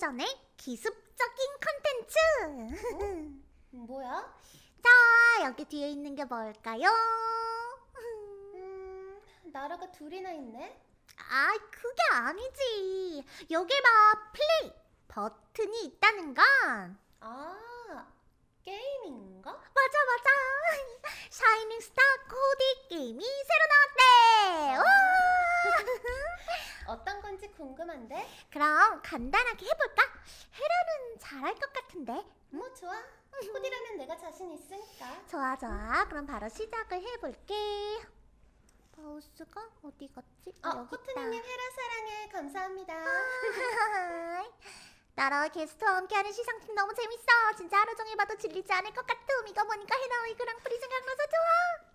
도전의 기습적인 컨텐츠. 뭐야? 자, 여기 뒤에 있는 게 뭘까요? 음, 나라가 둘이나 있네? 아, 그게 아니지. 여기 봐, 플레이 버튼이 있다는 건. 아, 게임인가? 맞아, 맞아. 샤이닝 스타 코디 게임이 새로 나왔대. 와! 어떤 건지 궁금한데? 그럼 간단하게 해볼까? 헤라는 잘할 것 같은데. 뭐 좋아. 코디라면 내가 자신 있으니까. 좋아, 좋아. 그럼 바로 시작을 해볼게. 마우스가 어디 갔지? 어, 여기 있다. 코트니님 헤라 사랑해. 감사합니다. 나라와 게스트와 함께하는 시상팀 너무 재밌어. 진짜 하루 종일 봐도 질리지 않을 것 같음. 이거 보니까 해나의 그랑프리 생각나서 좋아.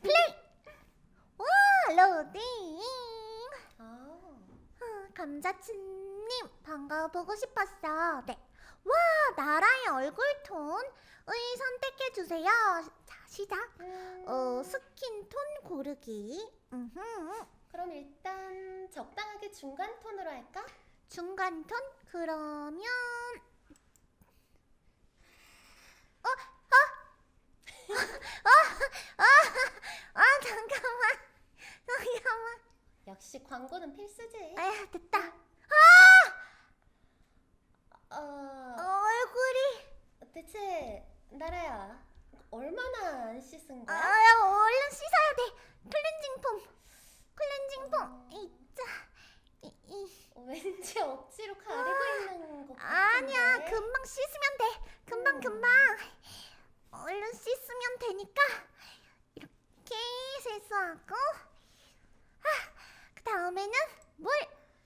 네. 플레이. 와 로딩. 아, 어, 감자칩님 반가워 보고 싶었어. 네. 와 나라의 얼굴톤을 선택해 주세요. 자 시작. 음, 어 skin tone 고르기. 음흠. 그럼 일단 적당하게 중간 톤으로 할까? 중간 톤? 그러면 어? 어? 어? 어? 아 잠깐만 잠깐만 역시 광고는 필수지. 아 됐다 어, 얼굴이 대체 나라야 얼마나 안 씻은 거야? 아 얼른 씻어야 돼 클렌징 폼 클렌징 폼 이자 이, 이. 왠지 억지로 가리고 있는 것 같은데. 아니야 금방 씻으면 돼 금방 음. 금방 얼른 씻으면 되니까 이렇게 세수하고 아 그 다음에는 물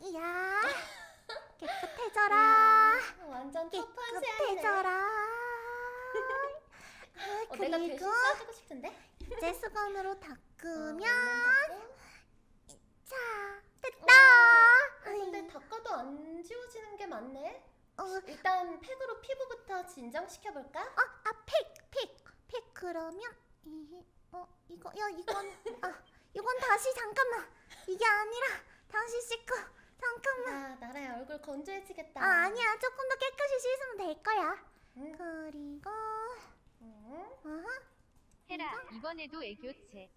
이야 깨끗해져라 야, 완전. 깨끗해져라 아, 어, 내가 대신 그리고 싸주고 싶은데? 이제 수건으로 어, 닦으면 닦고. 자 어, 됐다 근데 닦아도 안 지워지는 게 많네. 어, 일단 팩으로 피부부터 진정시켜 볼까? 어, 아, 팩, 팩, 팩 그러면 이, 어, 이거, 야, 이건, 아, 이건 다시 잠깐만, 이게 아니라 다시 씻고 잠깐만. 아, 나라야 얼굴 건조해지겠다. 아, 아니야, 조금 더 깨끗이 씻으면 될 거야. 응? 그리고, 응? 어허. 헤라 이번에도 애교체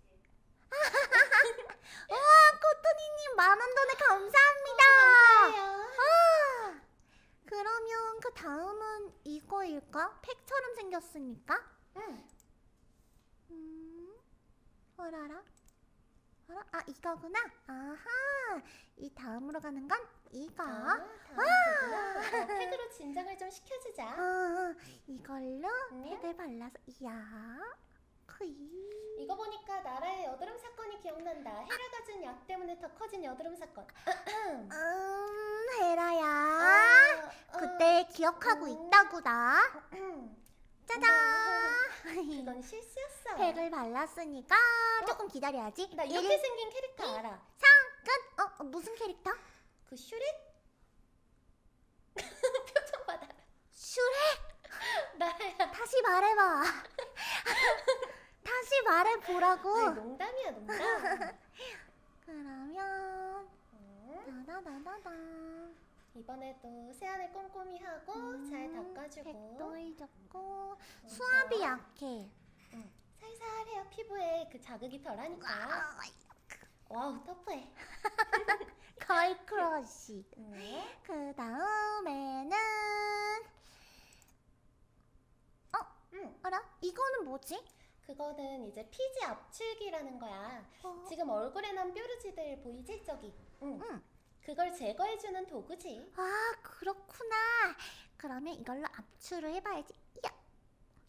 우와, 코토니님 만 원 돈에 감사합니다. 아, 그러면 그 다음은 이거일까? 팩처럼 생겼으니까. 응. 음, 어라라? 어라? 아, 이거구나. 아하, 이 다음으로 가는 건 이거. 아, 다음 거구나. 어, 팩으로 진정을 좀 시켜주자. 어, 이걸로 음. 팩을 발라서, 이야, 크이. 이거 보니까 나라의 여드름 사건이 기억난다. 헤라가 준 약 때문에 더 커진 여드름 사건. 음, 헤라야. 아, 어, 그때 기억하고 음. 있다구나. 음. 짜잔. 이건 실수였어. 팩을 발랐으니까 조금 기다려야지. 나 이렇게 일, 생긴 캐릭터 알아. 끝. 어, 어, 무슨 캐릭터? 그 슈렉? 표정 받아. 슈렉. 나야. 다시 말해봐. 다시 말해보라고. 아니, 농담이야 농담. 그러면 음, 다다다다다. 이번에도 세안을 꼼꼼히 하고 잘 닦아주고 음, 백도 해줬고 음, 수압이. 약해. 응. 살살해야 피부에 그 자극이 덜하니까. 아, wow 터프해. Girl crush. 응. 그 다음에는 응. 알아? 이거는 뭐지? 그거는 이제 피지 압출기라는 거야. 어, 지금 얼굴에 난 뾰루지들 보이지 저기. 응. 응. 그걸 제거해주는 도구지. 아 그렇구나. 그러면 이걸로 압출을 해봐야지. 이야,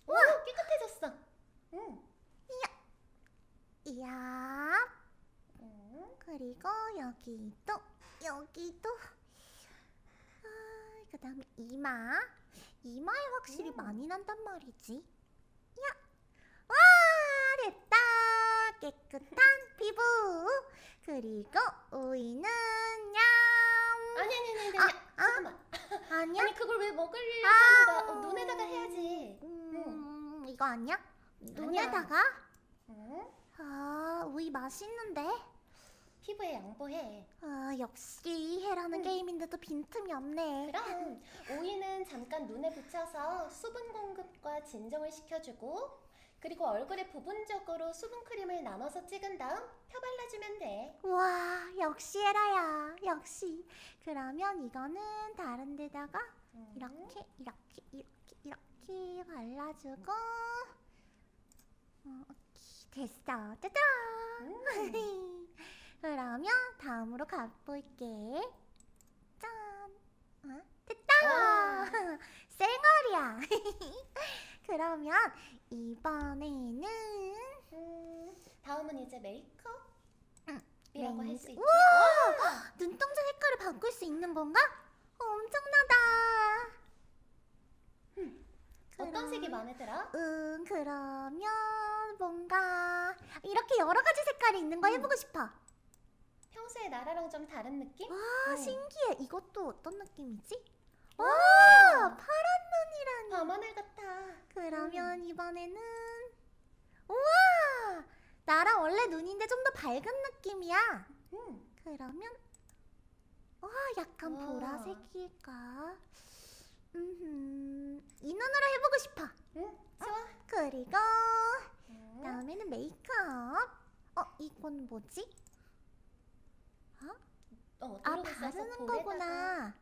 오 깨끗해졌어. 응. 이야. 응. 그리고 여기도 여기도 아, 그 다음에 이마 이마에 확실히 음. 많이 난단 말이지 야! 와 됐다 깨끗한 피부 그리고 우이는 냠 아니 아니 아니 아니. 아, 잠깐만. 아니야? 아니 그걸 왜 먹으려고 아. 하는 거야? 어, 눈에다가 해야지. 음, 이거 아니야? 눈에다가? 응? 아 우이 맛있는데 피부에 양보해. 아, 역시 해라는 음. 게임인데도 빈틈이 없네. 그럼 오이는 잠깐 눈에 붙여서 수분 공급과 진정을 시켜주고 그리고 얼굴에 부분적으로 수분 크림을 나눠서 찍은 다음 펴 발라주면 돼. 와, 역시 해라야. 역시. 그러면 이거는 다른 데다가 음. 이렇게 이렇게 이렇게 이렇게 발라주고 어, 오케이. 됐어. 짜잔. 음. 그러면 다음으로 가볼게. 짠. 어? 됐다. 와. 쌩얼이야. 그러면 이번에는 음, 다음은 이제 메이크업. 응, 이라고 할. 수. 우와! 눈동자 색깔을 바꿀 수 있는 건가? 엄청나다. 어떤 그럼- 색이 마음에 들어? 응, 그러면 뭔가 이렇게 여러 가지 색깔이 있는 거 음. 해보고 싶어. 평소에 나라랑 좀 다른 느낌? 와, 음. 신기해. 이것도 어떤 느낌이지? 와, 와. 파란 눈이라니. 밤하늘 같아. 그러면 이번에는 우와, 나랑 원래 눈인데 좀 더 밝은 느낌이야. 음. 그러면 와, 약간 와. 보라색일까? 음, 이 눈으로 해보고 싶어. 응, 좋아. 그리고 음. 다음에는 메이크업. 어, 이건 뭐지? 어, 아, 누르고 있어서 바르는 거구나.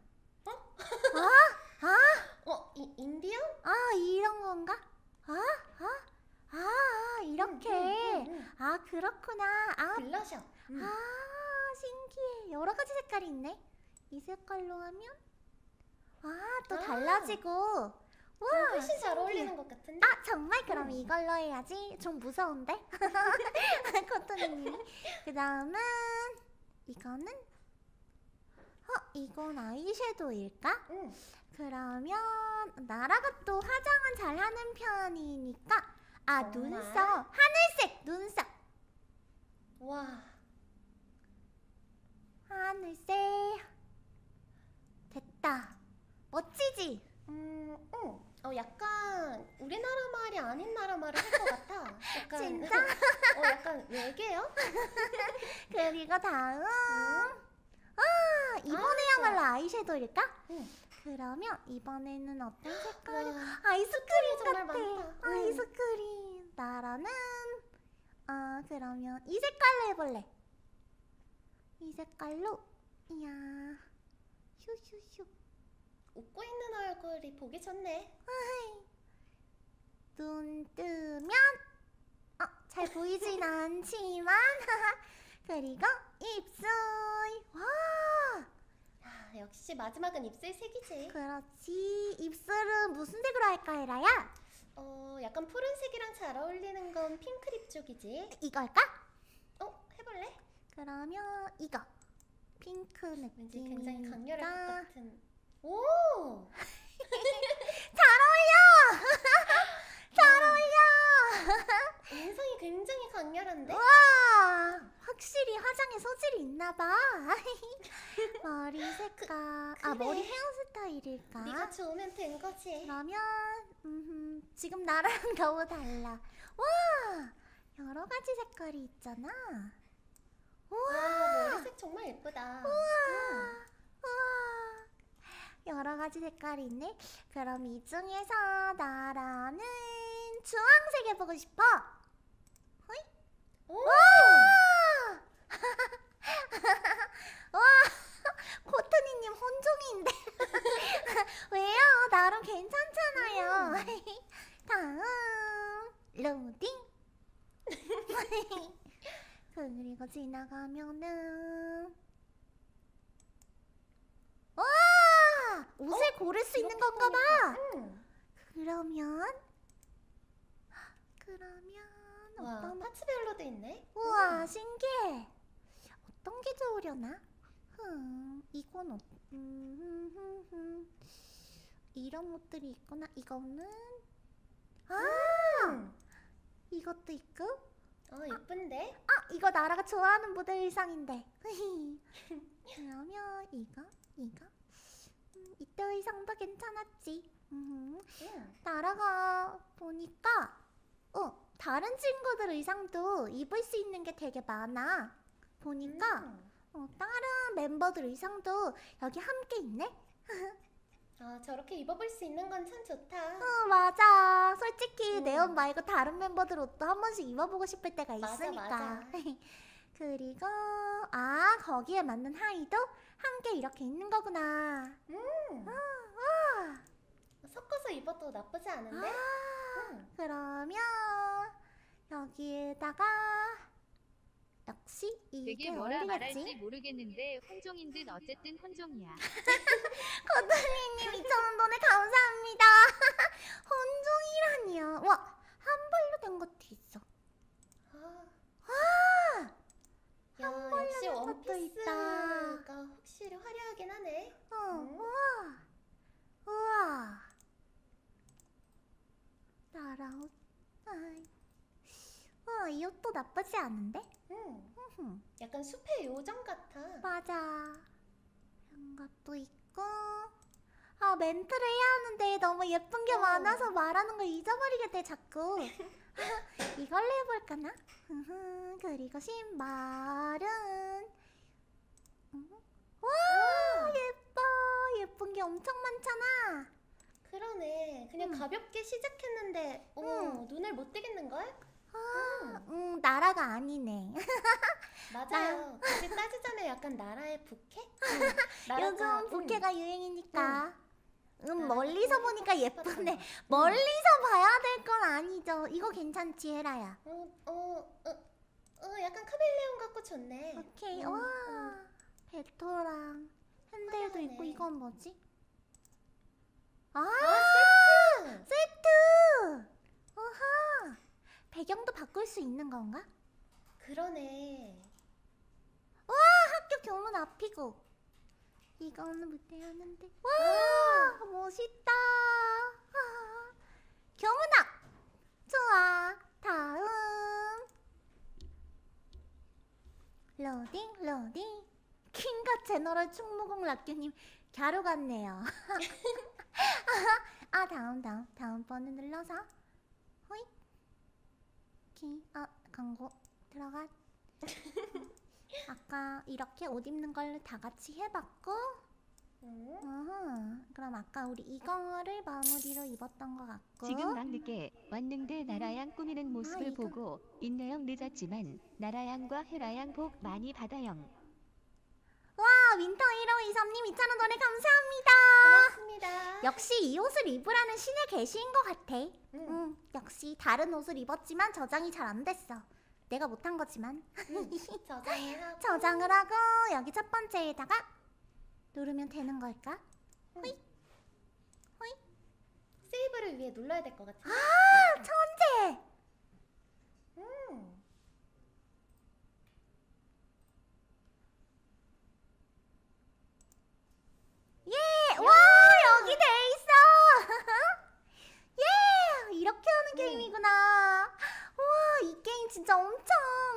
어? 아, 아, 어, 이 인디언? 아, 이런 건가? 아, 아, 아, 이렇게. 음, 음, 음. 아, 그렇구나. 아, 블러셔. 음. 아, 신기해. 여러 가지 색깔이 있네. 이 색깔로 하면 아, 또 아. 달라지고. 와, 어, 훨씬 잘 신기해. 어울리는 것 같은데? 아, 정말 그럼 음. 이걸로 해야지. 좀 무서운데? 코토니님. 그 다음은 이거는 어, 이건 아이섀도우일까? 응. 그러면 나라가 또 화장은 잘하는 편이니까 아, 정말? 눈썹. 하늘색 눈썹. 와. 하늘색 됐다 멋지지? 음, 응. 어, 약간 우리나라 말이 아닌 나라 말을 할 것 같아. 약간, 진짜? 어, 약간 외계요? 그리고 다음 응. 아 이번에야말로 좋아. 아이섀도우일까? 응. 그러면 이번에는 어떤 색깔이 와, 아이스크림 같아 많다. 응. 아이스크림 나라는 아 그러면 이 색깔로 해볼래 이 색깔로 이야 슈슈슈 웃고 있는 얼굴이 보기 좋네. 눈 뜨면 어, 잘 보이진 않지만 그리고 입술 와 아, 역시 마지막은 입술 색이지. 그렇지 입술은 무슨 색으로 할까 헤라야? 어, 약간 푸른색이랑 잘 어울리는 건 핑크 립 쪽이지. 이걸까? 어, 해볼래? 그러면 이거 핑크 왠지 느낌이니까 굉장히 강렬할 것 같은. 오! 잘 어울려! 잘 어울려! 인상이 굉장히 강렬한데? 와 확실히 화장에 소질이 있나봐 머리 색깔 아 그래. 머리 헤어 스타일일까? 네가 좋으면 된 거지. 그러면 음, 지금 나랑 너무 달라. 와 여러 가지 색깔이 있잖아. 우와 와, 머리색 정말 예쁘다. 응. 우와 여러 가지 색깔이 있네. 그럼 이 중에서 나라는 주황색 해보고 싶어. 오! 와 와 코트니님 혼종인데 왜요? 나름 괜찮잖아요. 다음 로딩 그리고 지나가면은 와 옷을 고를 수 있는 건가 봐. 응. 그러면 그러면 와, 어떤 파츠별로도 있네. 우와 신기해 어떤 게 좋으려나? 흠 이건 어, 음, 흠, 흠, 흠. 이런 옷들이 있구나 이거는 아 응. 이것도 있고 어, 예쁜데? 아 이거 나라가 좋아하는 모델 의상인데 그러면 이거 이거 음, 이때 의상도 괜찮았지 음, 응. 나라가 보니까 어 다른 친구들 의상도 입을 수 있는 게 되게 많아 보니까 음. 어, 다른 멤버들 의상도 여기 함께 있네? 아 저렇게 입어볼 수 있는 건 참 좋다. 어, 맞아. 솔직히 음. 네온 말고 다른 멤버들 옷도 한 번씩 입어보고 싶을 때가 맞아, 있으니까. 맞아. 그리고 아 거기에 맞는 하의도 함께 이렇게 있는 거구나. 음. 와. 섞어서 입어도 나쁘지 않은데? 아, 음. 그러면 여기에다가 역시 이게 뭐라 말할지? 모르겠는데 혼종인 듯 어쨌든 혼종이야. 거들리님 2,000원 돈에 감사합니다. 혼종이라니요. 와, 한 벌로 된 것도 있어. 아. 아! 야 역시 된 것도 원피스가 확실히 화려하긴 하네. 어, 음. 우와. 우와. 따라오. 아이. 와, 이 옷도 나쁘지 않은데? 음. 흠, 약간 숲의 요정 같아. 맞아. 이런 것도 있고. 아, 멘트를 해야 하는데 너무 예쁜 게 어. 많아서 말하는 걸 잊어버리게 돼, 자꾸. 이걸로 해볼까나? 그리고 신발은. 음. 와, 예뻐. 예쁜 게 엄청 많잖아. 그러네. 그냥 음. 가볍게 시작했는데 어, 음. 눈을 못 뜨겠는 걸? 아, 음, 나라가 아니네. 맞아요. 굳이 따지자면 약간 나라의 부캐? 음, 나라가, 요즘 음. 부캐가 유행이니까. 음, 나라가 멀리서 음, 보니까 예뻤던 예쁜데 거. 멀리서 봐야 될 건 아니죠. 이거 괜찮지, 헤라야. 어, 어, 어, 어, 약간 카멜레온 같고 좋네. 오케이. 음, 와. 음. 베토랑 핸들도. 있고 이건 뭐지? 아, 아, 세트! 세트. 우와. 배경도 바꿀 수 있는 건가? 그러네. 학교 교문 앞이고. 이거는 못해야 하는데. 와, 멋있다. 아, 교문 앞. 좋아. 다음. 로딩, 로딩. 킹과 제너럴 충무공 락규님 갸루 같네요. 아, 다음, 다음. 다음 번을 눌러서. 키, 아, 광고 들어가. 아까 이렇게 옷 입는 걸다 같이 해봤고 음. 어허, 그럼 아까 우리 이거를 마무리로 입었던 것 같고 지금 막 늦게 왔는데 나라양 꾸미는 모습을 아, 이거. 보고 인내영 늦었지만 나라양과 헤라양 복 많이 받아영. 와 윈터 1523님 2,000원 도네 감사합니다 고맙습니다. 역시 이 옷을 입으라는 신의 계시인 것 같아 음. 응 역시 다른 옷을 입었지만 저장이 잘 안 됐어 내가 못한 거지만 음. 저장을 하고. 저장을 하고 여기 첫 번째에다가 누르면 되는 걸까? 세이브를 위해 눌러야 될 것 같아. 아 천재 음. 예! 와 여기 돼 있어! 예! 이렇게 하는 네. 게임이구나. 와 이 게임 진짜 엄청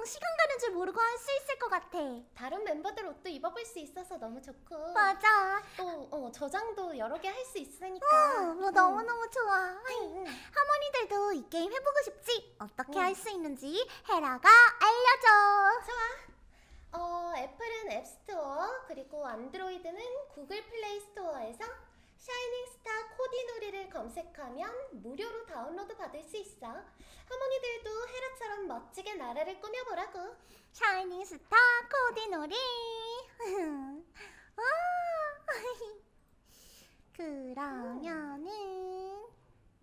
시간 가는 줄 모르고 할 수 있을 것 같아. 다른 멤버들 옷도 입어볼 수 있어서 너무 좋고 맞아. 또 어, 저장도 여러 개 할 수 있으니까 어, 뭐 너무 너무 좋아. 응, 응. 하모니들도 이 게임 해보고 싶지? 어떻게 응. 할수 있는지 헤라가 알려줘. 어, 애플은 앱스토어 그리고 안드로이드는 구글 플레이 스토어에서 샤이닝 스타 코디놀이를 검색하면 무료로 다운로드 받을 수 있어. 하모니들도 헤라처럼 멋지게 나라를 꾸며보라고. 샤이닝 스타 코디놀이. 와. 그러면은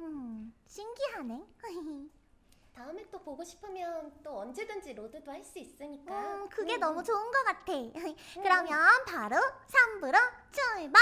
음 신기하네. 다음에 또 보고 싶으면 또 언제든지 load도 할 수 있으니까. 음, 그게 응, 너무 응. 좋은 것 같아. 응, 그러면 바로 3부로 출발!